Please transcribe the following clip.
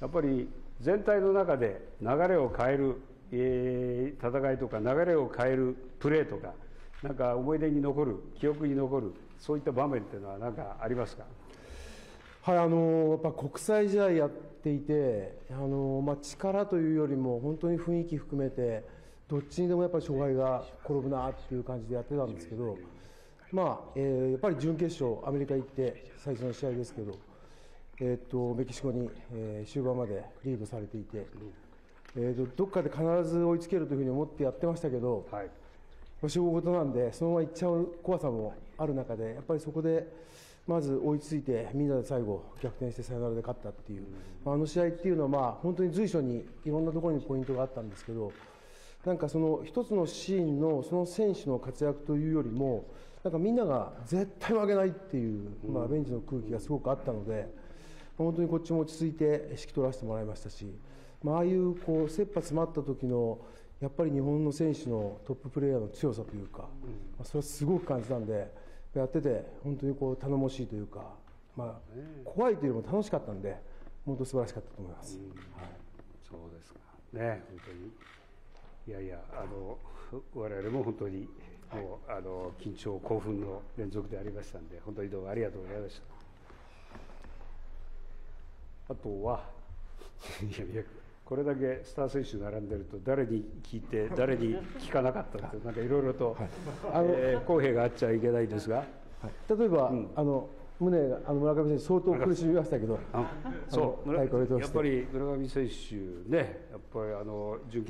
やっぱり全体の中で流れを変える、えー戦いとか流れを変えるプレーとかなんか思い出に残る記憶に残るそういった場面っていうのは何かありますか？はい、あのやっぱ国際試合やっていて、あのまあ、力というよりも本当に雰囲気含めてどっちにでもやっぱり障害が転ぶなっていう感じでやってたんですけど、まあえーやっぱり準決勝アメリカ行って最初の試合ですけど、えーっとメキシコに、えー終盤までリードされていて、えーとどっかで必ず追いつけるというふうに思ってやってましたけど、はい。勝負事なんで、そのまま行っちゃう怖さもある中で、やっぱりそこでまず追いついて、みんなで最後、逆転してサヨナラで勝ったっていう、まああの試合っていうのは、まあ、本当に随所にいろんなところにポイントがあったんですけど、なんかその一つのシーンのその選手の活躍というよりも、なんかみんなが絶対負けないっていう、まあ、ベンチの空気がすごくあったので、本当にこっちも落ち着いて指揮取らせてもらいましたし、まあああいうこう切羽詰まった時のやっぱり日本の選手のトッププレーヤーの強さというか、まあ、それはすごく感じたんで、やってて本当にこう頼もしいというか、まあ、怖いというよりも楽しかったんで、本当素晴らしかったと思います。はい。そうですか。ね本当に。いやいやあの 我々も本当にもうあの緊張興奮の連続でありましたんで本当にどうもありがとうございましたあとは いやいやこれだけスター選手並んでると誰に聞いて 誰に聞かなかったってなんかいろいろと、あのえー。公平があっちゃいけないんですが。はい。例えば、あの宗があの村上選手、相当苦しみましたけど、あそう。やっぱり村上選手ねやっぱりあの準決